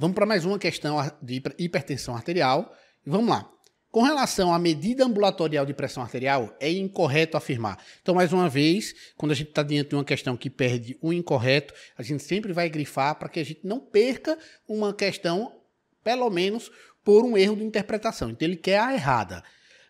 Vamos para mais uma questão de hipertensão arterial. Vamos lá. Com relação à medida ambulatorial de pressão arterial, é incorreto afirmar. Então, mais uma vez, quando a gente está diante de uma questão que perde o incorreto, a gente sempre vai grifar para que a gente não perca uma questão, pelo menos por um erro de interpretação. Então, ele quer a errada.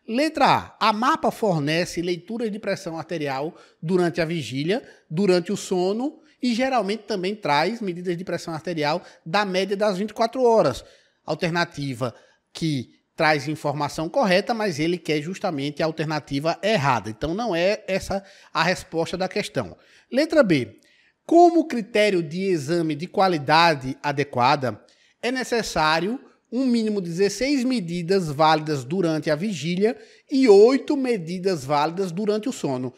Letra A. A mapa fornece leituras de pressão arterial durante a vigília, durante o sono e geralmente também traz medidas de pressão arterial da média das 24 horas. Alternativa que traz informação correta, mas ele quer justamente a alternativa errada. Então não é essa a resposta da questão. Letra B. Como critério de exame de qualidade adequada, é necessário um mínimo de 16 medidas válidas durante a vigília e 8 medidas válidas durante o sono.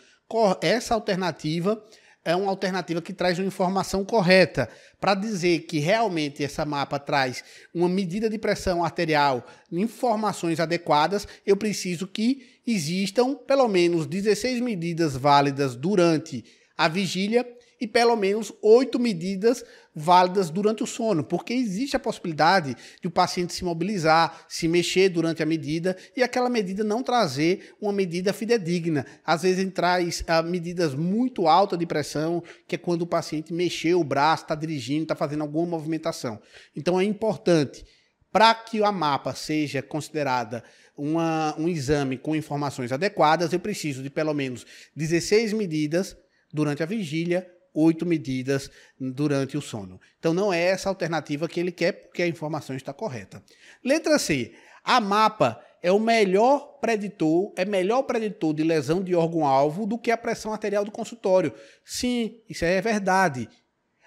Essa alternativa é uma alternativa que traz uma informação correta para dizer que realmente essa mapa traz uma medida de pressão arterial, informações adequadas, eu preciso que existam pelo menos 16 medidas válidas durante a vigília e pelo menos oito medidas válidas durante o sono, porque existe a possibilidade de o paciente se mobilizar, se mexer durante a medida e aquela medida não trazer uma medida fidedigna. Às vezes traz ah, medidas muito altas de pressão, que é quando o paciente mexeu o braço, está dirigindo, está fazendo alguma movimentação. Então é importante para que a mapa seja considerada uma, um exame com informações adequadas, eu preciso de pelo menos 16 medidas durante a vigília, oito medidas durante o sono. Então não é essa alternativa que ele quer, porque a informação está correta. Letra C. A mapa é o melhor preditor, é melhor preditor de lesão de órgão-alvo do que a pressão arterial do consultório. Sim, isso é verdade.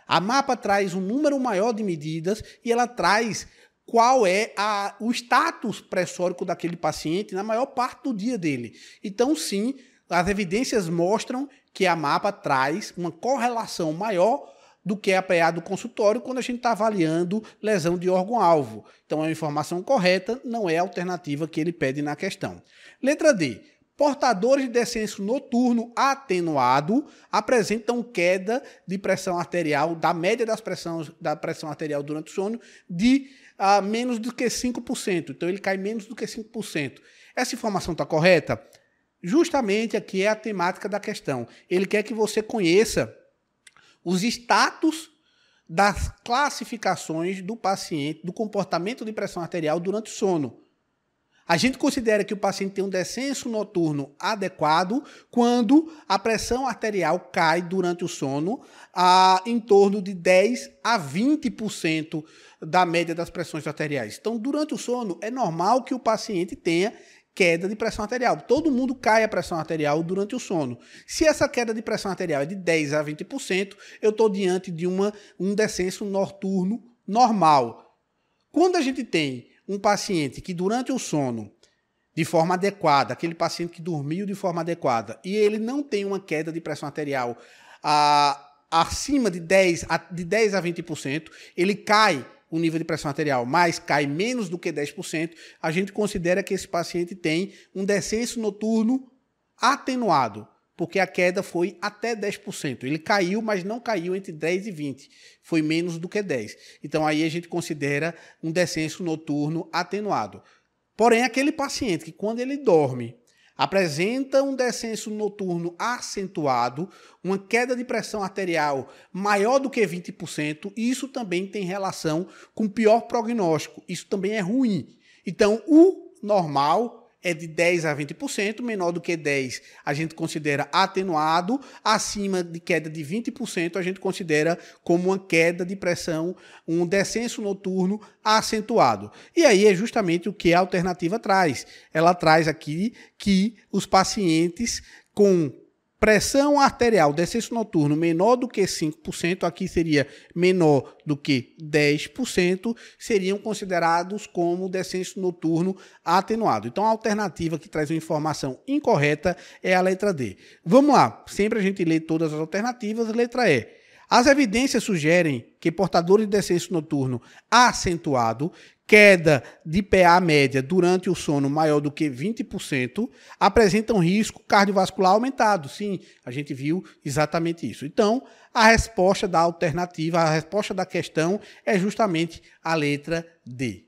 A mapa traz um número maior de medidas e ela traz qual é a, o status pressórico daquele paciente na maior parte do dia dele. Então, sim, as evidências mostram que a mapa traz uma correlação maior do que a PA do consultório quando a gente está avaliando lesão de órgão-alvo. Então, é uma informação correta, não é a alternativa que ele pede na questão. Letra D. Portadores de descenso noturno atenuado apresentam queda de pressão arterial, da média das pressões, da pressão arterial durante o sono, de uh, menos do que 5%. Então, ele cai menos do que 5%. Essa informação está correta? Justamente aqui é a temática da questão. Ele quer que você conheça os status das classificações do paciente, do comportamento de pressão arterial durante o sono. A gente considera que o paciente tem um descenso noturno adequado quando a pressão arterial cai durante o sono a, em torno de 10 a 20% da média das pressões arteriais. Então, durante o sono, é normal que o paciente tenha queda de pressão arterial. Todo mundo cai a pressão arterial durante o sono. Se essa queda de pressão arterial é de 10 a 20%, eu estou diante de uma, um descenso noturno normal. Quando a gente tem um paciente que durante o sono, de forma adequada, aquele paciente que dormiu de forma adequada, e ele não tem uma queda de pressão arterial a, acima de 10 a, de 10 a 20%, ele cai o nível de pressão arterial, mas cai menos do que 10%, a gente considera que esse paciente tem um descenso noturno atenuado, porque a queda foi até 10%. Ele caiu, mas não caiu entre 10 e 20, foi menos do que 10. Então aí a gente considera um descenso noturno atenuado. Porém, aquele paciente que quando ele dorme apresenta um descenso noturno acentuado, uma queda de pressão arterial maior do que 20%, e isso também tem relação com pior prognóstico. Isso também é ruim. Então, o normal é de 10 a 20%, menor do que 10 a gente considera atenuado, acima de queda de 20% a gente considera como uma queda de pressão, um descenso noturno acentuado. E aí é justamente o que a alternativa traz. Ela traz aqui que os pacientes com Pressão arterial, descenso noturno menor do que 5%, aqui seria menor do que 10%, seriam considerados como descenso noturno atenuado. Então a alternativa que traz uma informação incorreta é a letra D. Vamos lá, sempre a gente lê todas as alternativas, letra E. As evidências sugerem que portadores de descenso noturno acentuado, queda de PA média durante o sono maior do que 20%, apresentam risco cardiovascular aumentado. Sim, a gente viu exatamente isso. Então, a resposta da alternativa, a resposta da questão é justamente a letra D.